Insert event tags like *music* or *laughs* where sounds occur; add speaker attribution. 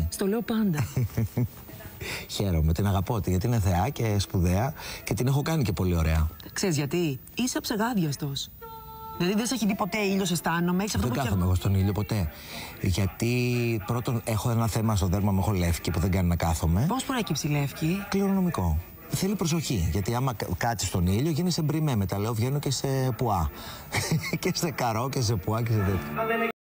Speaker 1: Ναι.
Speaker 2: Στο λέω πάντα. *laughs*
Speaker 1: Χαίρομαι, την αγαπώ γιατί είναι θεά και σπουδαία και την έχω κάνει και πολύ ωραία.
Speaker 2: Ξέρεις γιατί, είσαι ψεγάδιαστος. Δηλαδή δεν σε έχει δει ποτέ ήλιος, αισθάνομαι. Έχεις αυτό
Speaker 1: Δεν
Speaker 2: που
Speaker 1: κάθομαι εγώ στον ήλιο ποτέ. Γιατί πρώτον έχω ένα θέμα στο δέρμα μου, έχω λεύκη που δεν κάνει να κάθομαι.
Speaker 2: Πώς προέκυψε η Λεύκη;
Speaker 1: Κληρονομικό. Θέλει προσοχή. Γιατί άμα κάτσεις στον ήλιο, γίνεσαι μπριμέ. Μετά λέω βγαίνω και σε πουά. *laughs* και σε καρό και σε πουά και σε τέτοια.